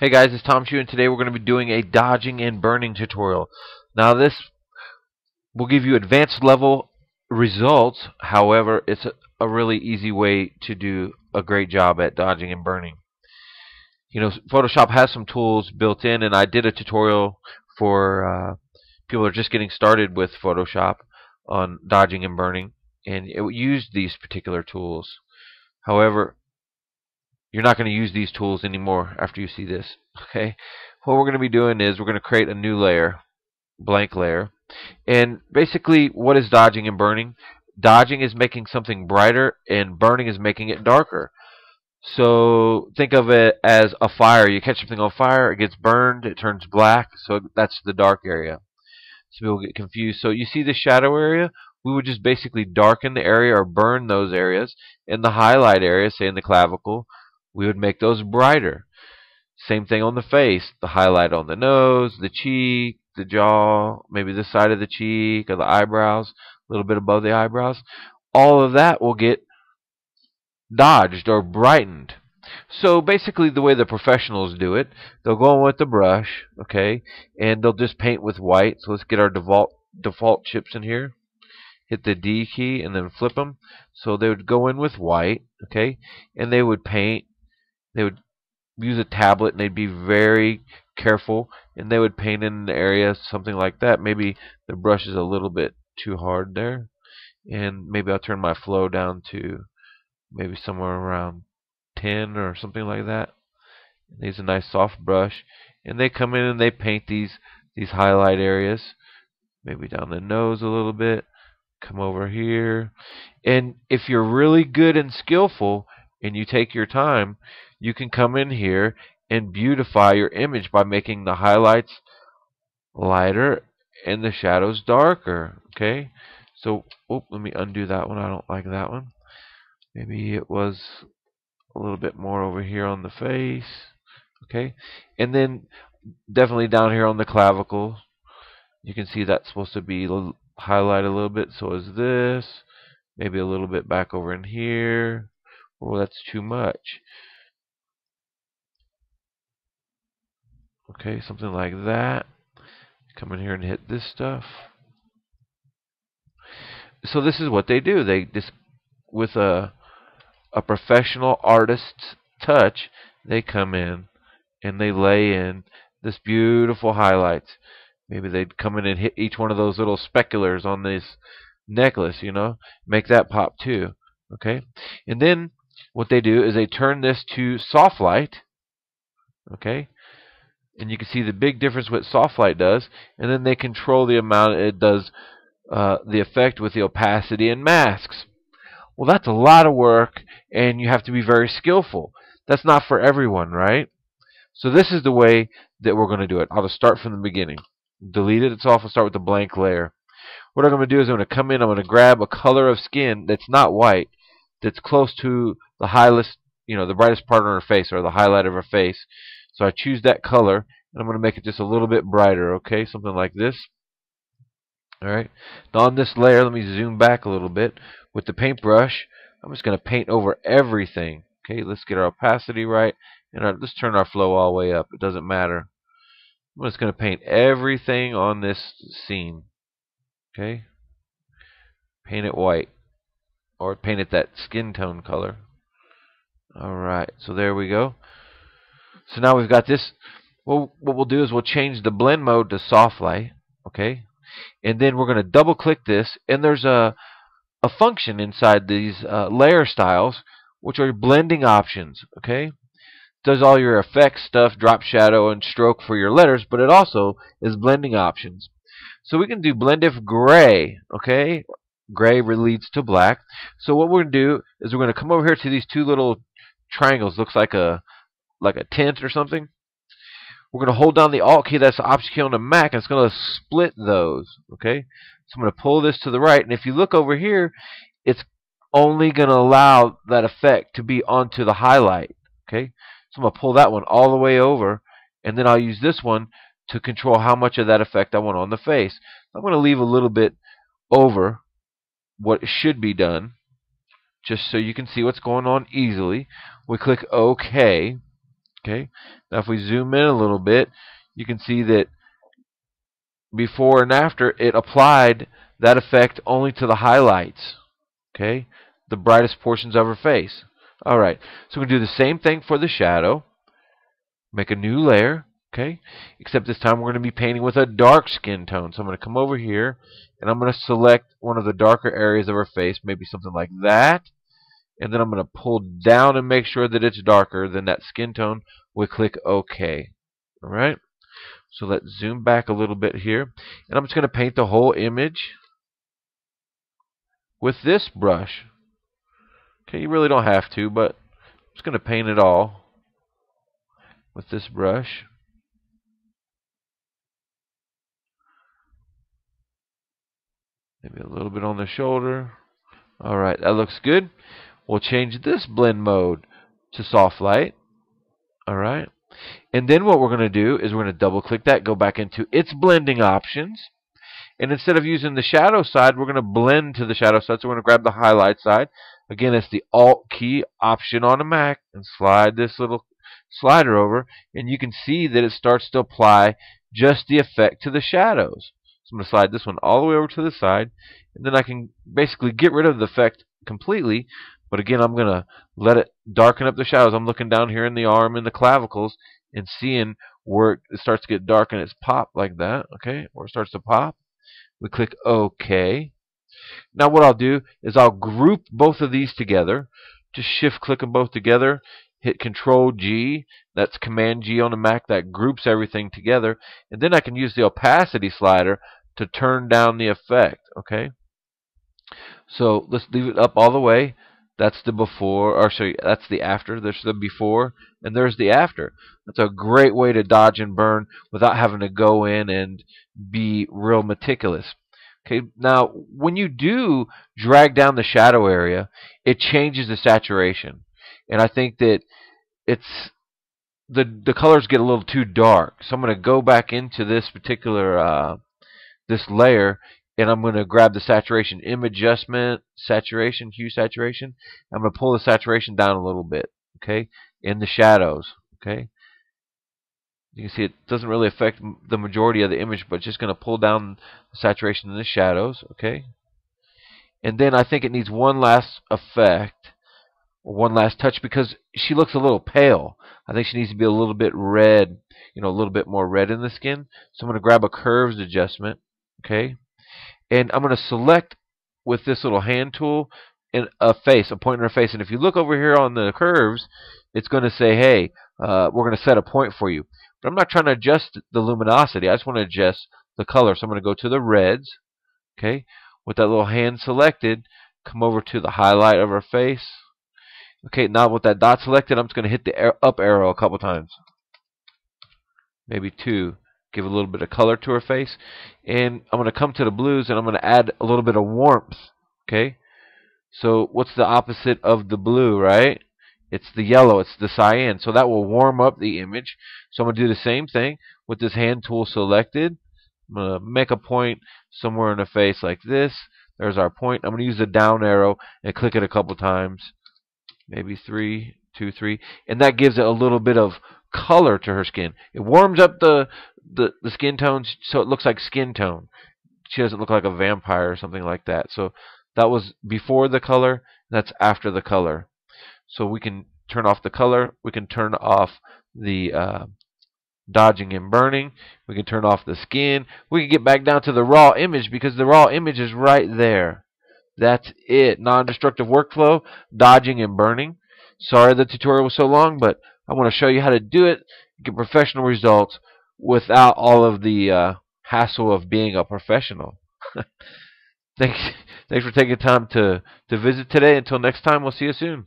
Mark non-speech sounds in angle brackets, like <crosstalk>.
Hey guys, it's Tom Shue and today we're going to be doing a dodging and burning tutorial. Now this will give you advanced level results, however it's a, really easy way to do a great job at dodging and burning. You know, Photoshop has some tools built in and I did a tutorial for uh, people that are just getting started with Photoshop on dodging and burning and it used these particular tools. However, you're not going to use these tools anymore after you see this. Okay, what we're going to be doing is we're going to create a new layer, blank layer, and basically what is dodging and burning? Dodging is making something brighter, and burning is making it darker. So think of it as a fire. You catch something on fire, it gets burned, it turns black, so that's the dark area. So people get confused. So you see the shadow area? We would just basically darken the area or burn those areas. In the highlight area, say in the clavicle, we would make those brighter. Same thing on the face. The highlight on the nose, the cheek, the jaw, maybe the side of the cheek or the eyebrows, a little bit above the eyebrows. All of that will get dodged or brightened. So basically the way the professionals do it, they'll go in with the brush, okay, and they'll just paint with white. So let's get our default default chips in here. Hit the D key and then flip them. So they would go in with white, okay, and they would paint they would use a tablet and they'd be very careful and they would paint in the area something like that. Maybe the brush is a little bit too hard there. And maybe I'll turn my flow down to maybe somewhere around 10 or something like that. And these a nice soft brush. And they come in and they paint these these highlight areas. Maybe down the nose a little bit. Come over here. And if you're really good and skillful and you take your time, you can come in here and beautify your image by making the highlights lighter and the shadows darker. Okay, so oh, let me undo that one. I don't like that one. Maybe it was a little bit more over here on the face. Okay, and then definitely down here on the clavicle, you can see that's supposed to be highlighted a little bit. So is this. Maybe a little bit back over in here. Well, that's too much. Okay, something like that. Come in here and hit this stuff. So this is what they do. They just with a a professional artist's touch, they come in and they lay in this beautiful highlights. Maybe they'd come in and hit each one of those little speculars on this necklace, you know, make that pop too. Okay? And then what they do is they turn this to soft light. Okay? and you can see the big difference what soft light does and then they control the amount it does uh, the effect with the opacity and masks. Well that's a lot of work and you have to be very skillful. That's not for everyone right? So this is the way that we're going to do it. I'll just start from the beginning. Delete it. Itself and start with the blank layer. What I'm going to do is I'm going to come in I'm going to grab a color of skin that's not white that's close to the highest you know the brightest part on her face or the highlight of her face so I choose that color, and I'm going to make it just a little bit brighter, okay? Something like this. Alright, now on this layer, let me zoom back a little bit. With the paintbrush, I'm just going to paint over everything. Okay, let's get our opacity right, and our, let's turn our flow all the way up. It doesn't matter. I'm just going to paint everything on this scene. Okay, paint it white, or paint it that skin tone color. Alright, so there we go. So now we've got this. Well, what we'll do is we'll change the blend mode to soft light, okay? And then we're going to double click this, and there's a a function inside these uh, layer styles, which are blending options, okay? Does all your effects stuff, drop shadow and stroke for your letters, but it also is blending options. So we can do blend if gray, okay? Gray leads to black. So what we're going to do is we're going to come over here to these two little triangles. Looks like a like a tent or something. We're going to hold down the Alt key, that's the Option key on the Mac, and it's going to split those. Okay, so I'm going to pull this to the right, and if you look over here, it's only going to allow that effect to be onto the highlight. Okay, so I'm going to pull that one all the way over, and then I'll use this one to control how much of that effect I want on the face. I'm going to leave a little bit over what should be done, just so you can see what's going on easily. We click OK. Okay. Now if we zoom in a little bit, you can see that before and after it applied that effect only to the highlights. Okay. The brightest portions of her face. Alright. So we do the same thing for the shadow. Make a new layer. Okay. Except this time we're going to be painting with a dark skin tone. So I'm going to come over here and I'm going to select one of the darker areas of her face, maybe something like that and then I'm going to pull down and make sure that it's darker than that skin tone. We click OK. Alright? So let's zoom back a little bit here. And I'm just going to paint the whole image with this brush. Okay, you really don't have to, but I'm just going to paint it all with this brush. Maybe a little bit on the shoulder. Alright, that looks good. We'll change this blend mode to soft light. Alright. And then what we're going to do is we're going to double click that, go back into its blending options. And instead of using the shadow side, we're going to blend to the shadow side. So we're going to grab the highlight side. Again, it's the Alt key option on a Mac and slide this little slider over. And you can see that it starts to apply just the effect to the shadows. So I'm going to slide this one all the way over to the side. And then I can basically get rid of the effect completely but again, I'm going to let it darken up the shadows. I'm looking down here in the arm and the clavicles and seeing where it starts to get dark and it's pop like that. Okay, where it starts to pop. We click OK. Now what I'll do is I'll group both of these together. Just shift click them both together. Hit Control G. That's Command G on the Mac. That groups everything together. And then I can use the opacity slider to turn down the effect. Okay. So let's leave it up all the way. That's the before, or sorry, that's the after. There's the before, and there's the after. That's a great way to dodge and burn without having to go in and be real meticulous. Okay, now when you do drag down the shadow area, it changes the saturation, and I think that it's the the colors get a little too dark. So I'm going to go back into this particular uh, this layer and I'm going to grab the saturation image adjustment, saturation, hue saturation. I'm going to pull the saturation down a little bit, okay, in the shadows, okay. You can see it doesn't really affect the majority of the image, but just going to pull down the saturation in the shadows, okay. And then I think it needs one last effect, one last touch, because she looks a little pale. I think she needs to be a little bit red, you know, a little bit more red in the skin. So I'm going to grab a curves adjustment, okay and I'm going to select with this little hand tool in a face, a point in her face. And if you look over here on the curves, it's going to say, hey, uh, we're going to set a point for you. But I'm not trying to adjust the luminosity. I just want to adjust the color. So I'm going to go to the reds. Okay, with that little hand selected, come over to the highlight of her face. Okay, now with that dot selected, I'm just going to hit the up arrow a couple times. Maybe two give a little bit of color to her face. And I'm going to come to the blues and I'm going to add a little bit of warmth. Okay? So what's the opposite of the blue, right? It's the yellow, it's the cyan. So that will warm up the image. So I'm going to do the same thing with this hand tool selected. I'm going to make a point somewhere in the face like this. There's our point. I'm going to use the down arrow and click it a couple times. Maybe three, two, three. And that gives it a little bit of color to her skin. It warms up the the the skin tones so it looks like skin tone. She doesn't look like a vampire or something like that. So that was before the color. That's after the color. So we can turn off the color. We can turn off the uh, dodging and burning. We can turn off the skin. We can get back down to the raw image because the raw image is right there. That's it. Non-destructive workflow, dodging and burning. Sorry the tutorial was so long, but I want to show you how to do it, get professional results without all of the uh, hassle of being a professional. <laughs> thanks, thanks for taking time to, to visit today. Until next time, we'll see you soon.